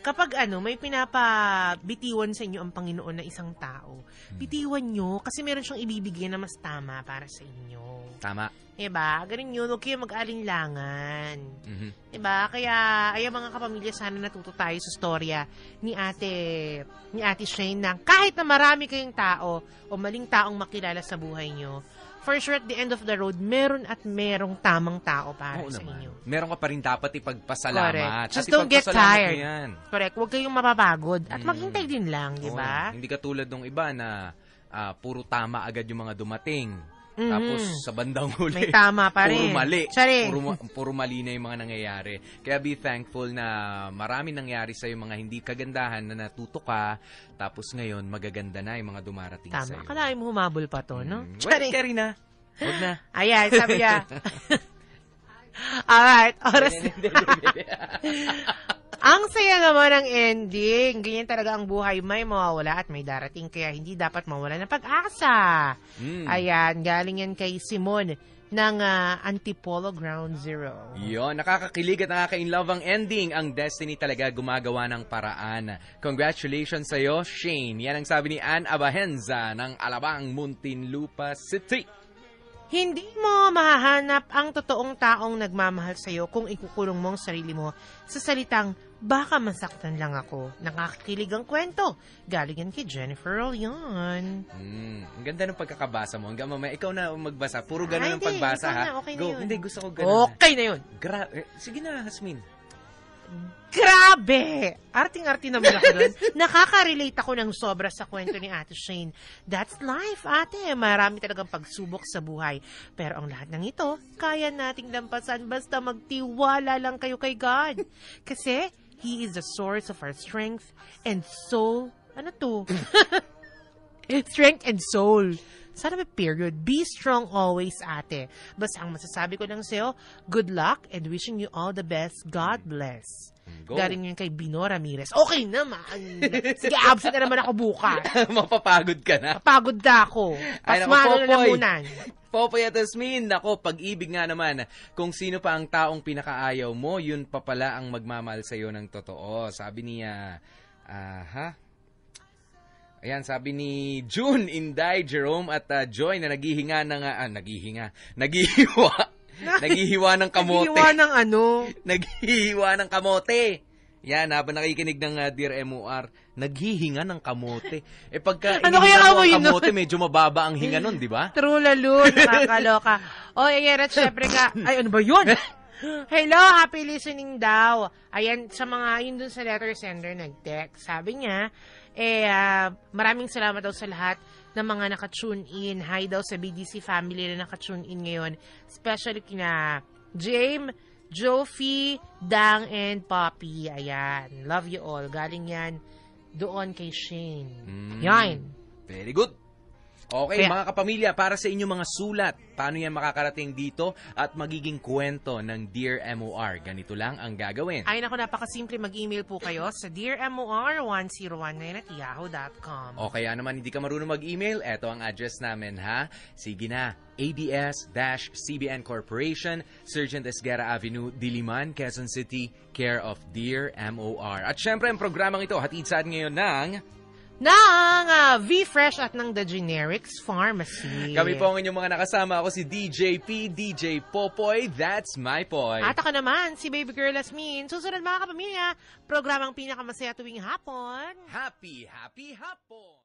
kapag ano, may pinapabitiwan sa inyo ang Panginoon na isang tao, Hmm. bitiwan nyo kasi meron siyang ibibigay na mas tama para sa inyo. Tama. Diba? Ganun yun. Huwag kayo mag-alinlangan. Mhm. Diba? Kaya, ay mga kapamilya, sana natuto tayo sa storya ni ate, ni ate Shane na kahit na marami kayong tao o maling taong makilala sa buhay nyo, for sure at the end of the road, meron at merong tamang tao para Oo sa naman. inyo. Meron ka pa rin dapat ipagpasalamat. Correct. Just At don't get tired. Yan. Correct. Huwag kayong mapapagod. At Mm. maghintay din lang, di ba? hindi katulad ng iba na ah, puro tama agad yung mga dumating. Mhm. Tapos sa bandang huli, May tama pa rin. puro mali. Sorry. Puro, puro mali na yung mga nangyayari. Kaya be thankful na marami nangyari sa mga hindi kagandahan na natuto ka. Tapos ngayon, magaganda na yung mga dumarating Tama. sa'yo. Akalain mo humabol pa to, no? Well, Karina, huwag na. Ayan, sabi niya. Alright, oras Ang saya naman ng ending. Ganyan talaga ang buhay. May mawawala at may darating. Kaya hindi dapat mawala ng pag-asa. Mm. Ayan, galing yan kay Simon ng ah, Antipolo Ground Zero. Yon, nakakakilig at nakaka-inlove ang ending. Ang Destiny talaga gumagawa ng paraan. Congratulations sa'yo, Shane. Yan ang sabi ni Ann Abahenza ng Alabang, Muntinlupa City. Hindi mo mahahanap ang totoong taong nagmamahal sa'yo kung ikukulong mo ang sarili mo sa salitang, baka masaktan lang ako. Nakakakilig ang kwento. Galing yan kay Jennifer Olion. Mm, ang ganda ng pagkakabasa mo. Hanggang mamaya, ikaw na mag-basa. Puro ganun ang pagbasa, ha? na, okay na Go. yun. Hindi, gusto ko ganun. Okay na yun. Gra- eh, sige na, Hasmin. Grabe! Arting-arting naman ako doon. Nakaka-relate ako ng sobra sa kwento ni Ate Shane. That's life, ate. Marami talagang pagsubok sa buhay. Pero ang lahat ng ito, kaya nating lampasan basta magtiwala lang kayo kay God. Kasi, He is the source of our strength and soul. Ano to? strength and soul. Sana may period. Be strong always, ate. Basta ang masasabi ko lang sa'yo, good luck and wishing you all the best. God bless. Go. Galing yun kay Bino Ramirez. Okay naman. Sige, absent na naman ako bukas. Mapapagod ka na. Pagod na ako. Pasmano na lamunan. Popoy at Asmin, nako, pag-ibig nga naman. Kung sino pa ang taong pinakaayaw mo, yun pa pala ang magmamahal sa'yo ng totoo. Sabi niya, aha, Ayan, sabi ni June, Inday, Jerome at uh, Joy na naghihinga ng, uh, ah, naghihinga, naghihiwa, naghihiwa ng kamote. Naghihiwa ng ano? naghihiwa ng kamote. Yan, habang nakikinig ng uh, Dear MOR, naghihinga ng kamote. Eh pagka Ano kaya mo amoy ang nun? kamote, medyo mababa ang hinga nun, di ba? True lalo, nakakaloka. O, ayan at syempre ka, ay ano ba yun? Hello, happy listening daw. Ayan, sa mga, yun dun sa letter sender nag-text. Sabi niya, eh, ah, maraming salamat daw sa lahat ng mga nakatune in. Hi daw sa BDC family na nakatune in ngayon. Especially kina James, Jofi, Dang, and Poppy. Ayan. Love you all. Galing yan doon kay Shane. Mm. Yan. Very good. Okay, Kaya- mga kapamilya, para sa inyong mga sulat, paano yan makakarating dito at magiging kwento ng Dear MOR? Ganito lang ang gagawin. Ay, naku, napakasimple. Mag-email po kayo sa dearmor1019 at yahoo.com. O kaya naman hindi ka marunong mag-email, eto ang address namin ha. Sige na, ABS-CBN Corporation, Sergeant Esguerra Avenue, Diliman, Quezon City, care of Dear MOR. At syempre, ang programang ito, hatid sa atin ngayon ng... ng ah, V-Fresh at ng The Generics Pharmacy. Kami po ang inyong mga nakasama. Ako si DJ P, DJ Popoy, that's my boy. At ako naman, si Baby Girl Asmin. Susunod mga kapamilya, programang pinakamasaya tuwing hapon. Happy, happy hapon!